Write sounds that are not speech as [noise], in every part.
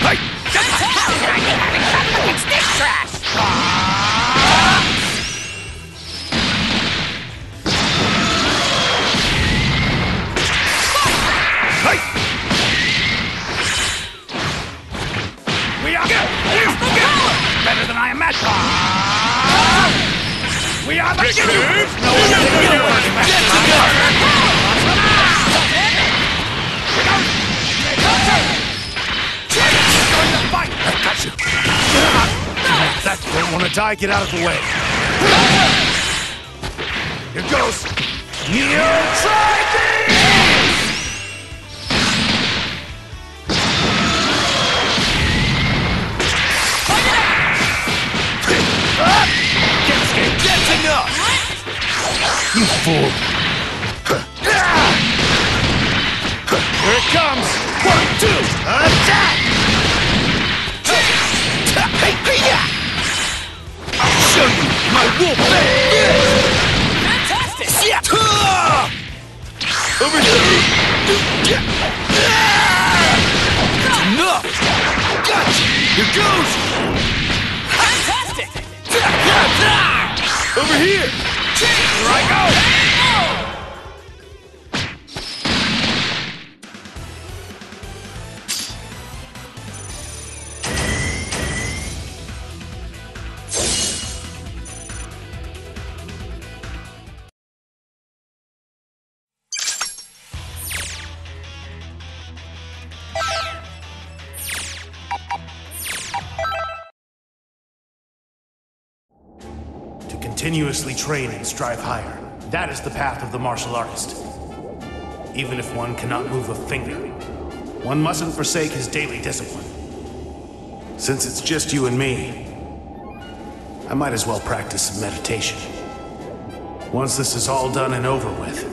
Hey! Just I be having it's this trash? Hey! We are the! Better than I imagined! We are the! No one is going to work! That don't want to die. Get out of the way. Here goes. Neo! That's enough! You fool. Here it comes. One, two, attack! I'll show you my wolf Fantastic! Over here! That's enough! Gotcha! Here goes! Fantastic! Over here! Here I go. Continuously train and strive higher. That is the path of the martial artist. Even if one cannot move a finger, one mustn't forsake his daily discipline. Since it's just you and me, I might as well practice some meditation. Once this is all done and over with,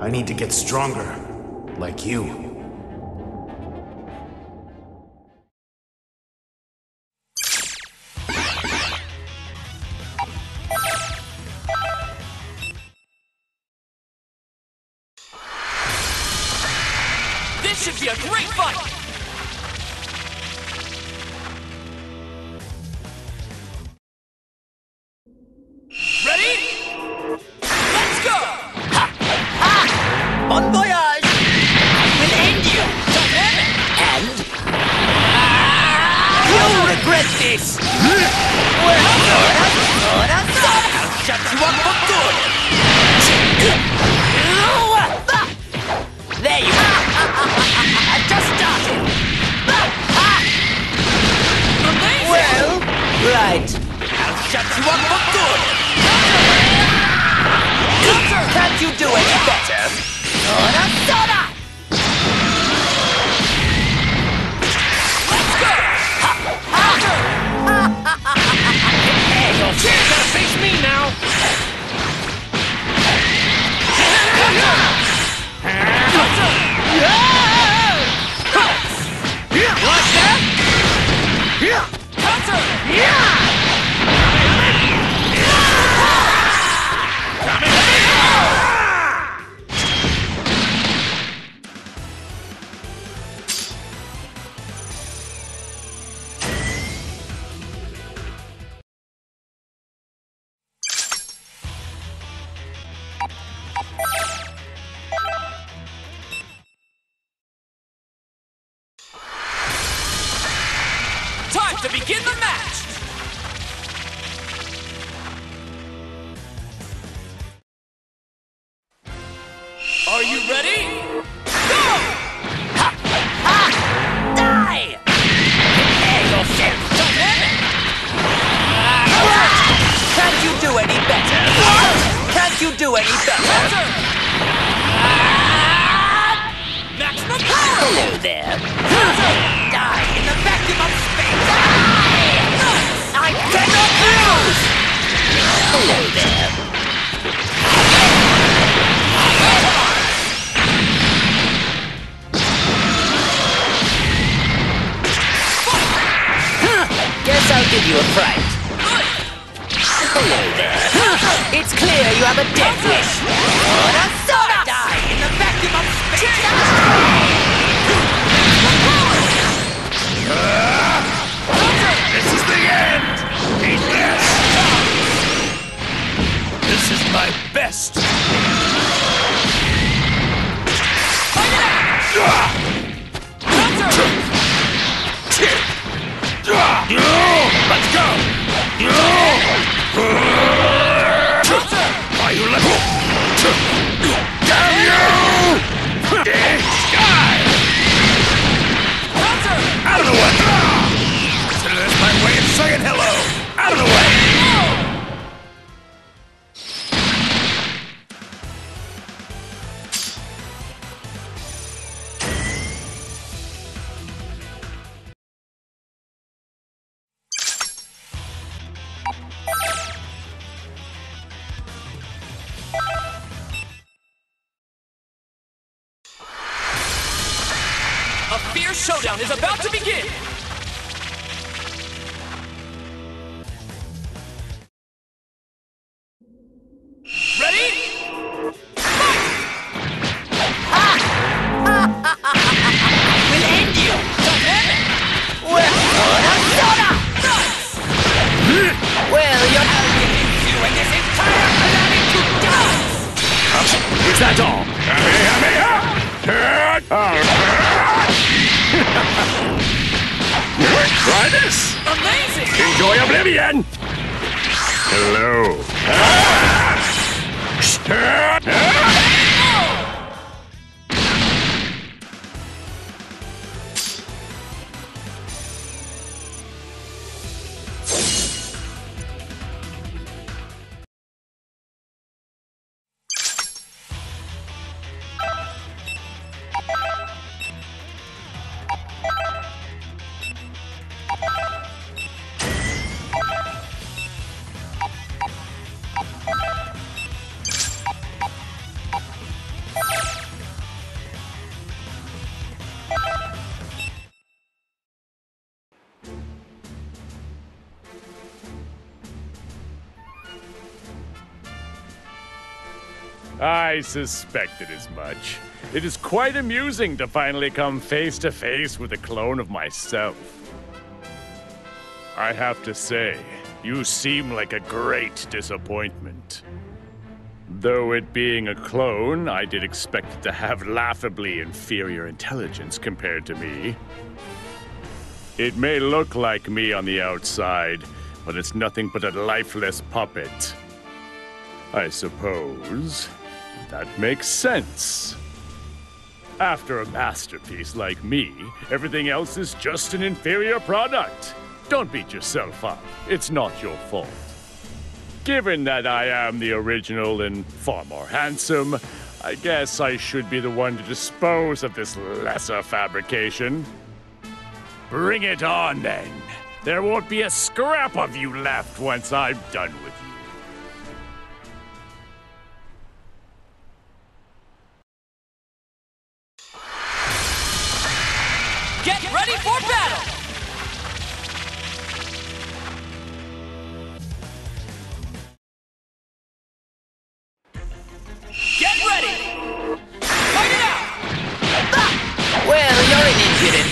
I need to get stronger, like you. This should be a great fight! A fierce showdown is about to begin! Enjoy Oblivion! Hello. Ah! I suspected as much. It is quite amusing to finally come face to face with a clone of myself. I have to say, you seem like a great disappointment. Though it being a clone, I did expect it to have laughably inferior intelligence compared to me. It may look like me on the outside, but it's nothing but a lifeless puppet. I suppose that makes sense. After a masterpiece like me, everything else is just an inferior product. Don't beat yourself up. It's not your fault. Given that I am the original and far more handsome, I guess I should be the one to dispose of this lesser fabrication. Bring it on, then. There won't be a scrap of you left once I'm done with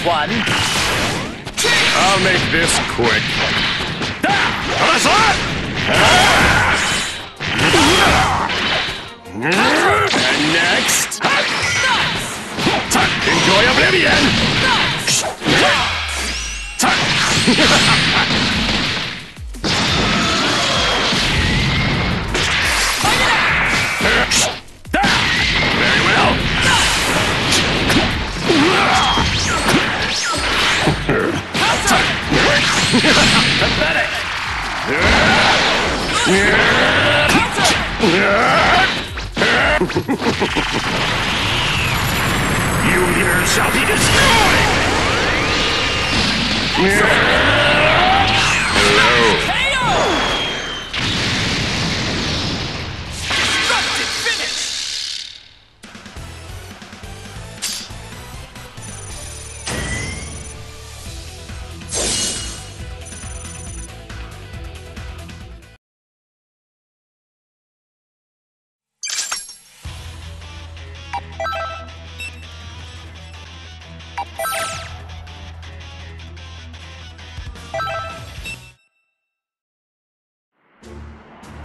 one. I'll make this quick. And next, enjoy Oblivion! [laughs]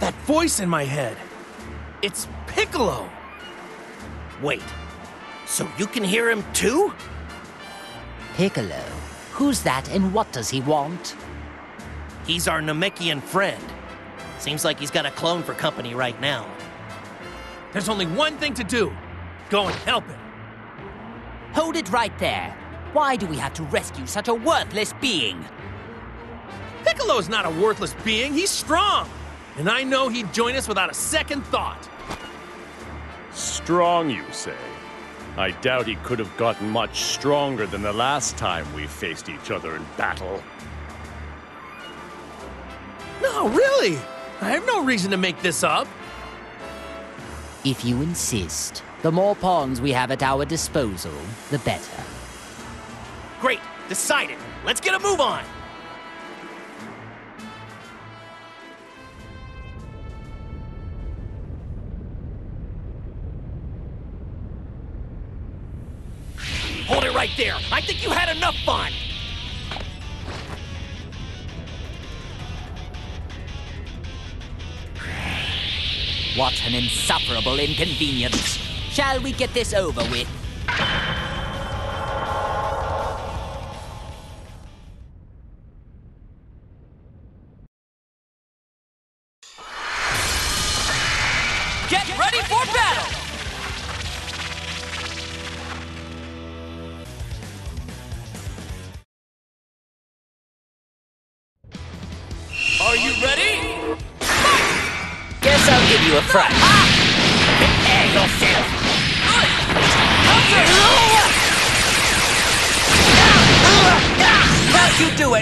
That voice in my head. It's Piccolo. Wait, so you can hear him too? Piccolo. Who's that and what does he want? He's our Namekian friend. Seems like he's got a clone for company right now. There's only one thing to do go and help him. Hold it right there. Why do we have to rescue such a worthless being? Piccolo! Piccolo's not a worthless being, he's strong. And I know he'd join us without a second thought. Strong, you say? I doubt he could have gotten much stronger than the last time we faced each other in battle. No, really. I have no reason to make this up. If you insist, the more pawns we have at our disposal, the better. Great, decided. Let's get a move on. Right there. I think you had enough fun. What an insufferable inconvenience. Shall we get this over with? Get ready for battle!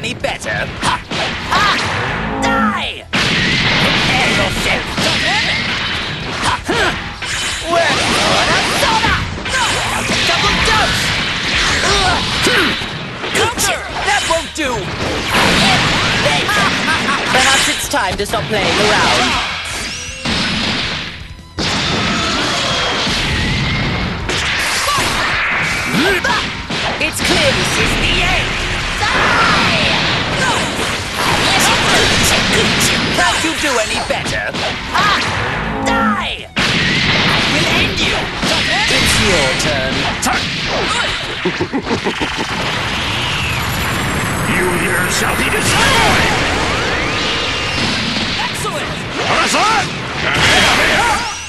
Any better? Ha! Ha! Die! Prepare yourself. Ha! Well, soda! Double dose! That won't do! Perhaps it's time to stop playing around. It's clear this is the end! Can't you do any better? Ah! Die! I will end you! It's your turn. You here shall be destroyed! Excellent! Aslan! [laughs]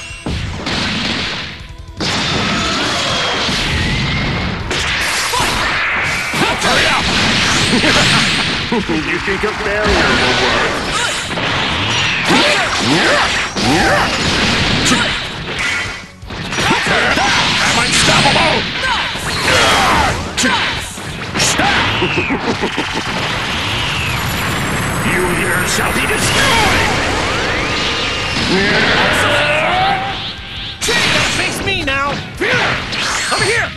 Hurry up! [laughs] you think a barrier will work? I'm unstoppable! You here shall be destroyed! Gotta face me now. Over here.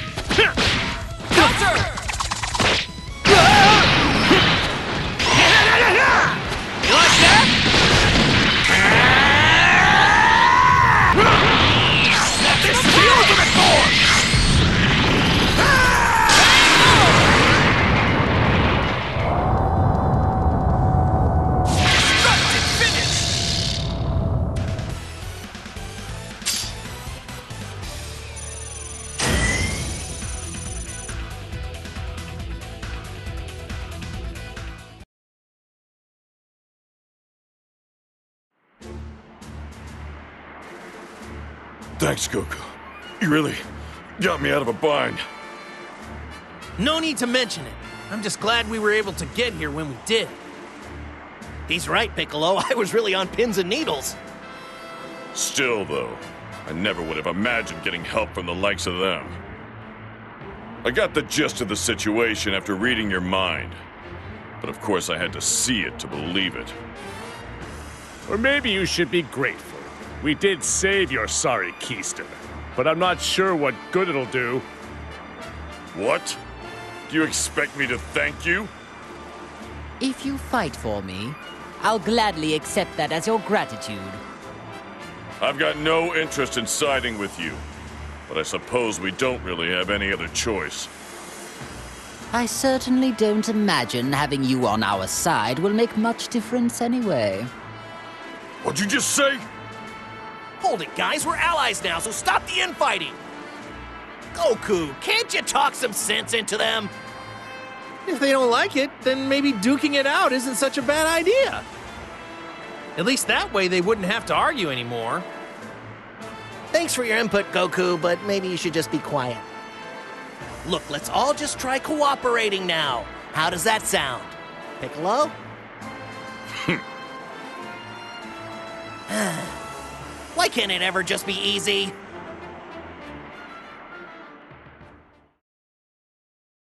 Thanks, Goku. You really got me out of a bind. No need to mention it. I'm just glad we were able to get here when we did. He's right, Piccolo. [laughs] I was really on pins and needles. Still, though, I never would have imagined getting help from the likes of them. I got the gist of the situation after reading your mind. But of course, I had to see it to believe it. Or maybe you should be grateful. We did save your sorry keister, but I'm not sure what good it'll do. What? Do you expect me to thank you? If you fight for me, I'll gladly accept that as your gratitude. I've got no interest in siding with you. But I suppose we don't really have any other choice. I certainly don't imagine having you on our side will make much difference anyway. What'd you just say? Hold it, guys. We're allies now, so stop the infighting. Goku, can't you talk some sense into them? If they don't like it, then maybe duking it out isn't such a bad idea. At least that way they wouldn't have to argue anymore. Thanks for your input, Goku, but maybe you should just be quiet. Look, let's all just try cooperating now. How does that sound? Piccolo? [laughs] [sighs] [sighs] [sighs] Why can't it ever just be easy?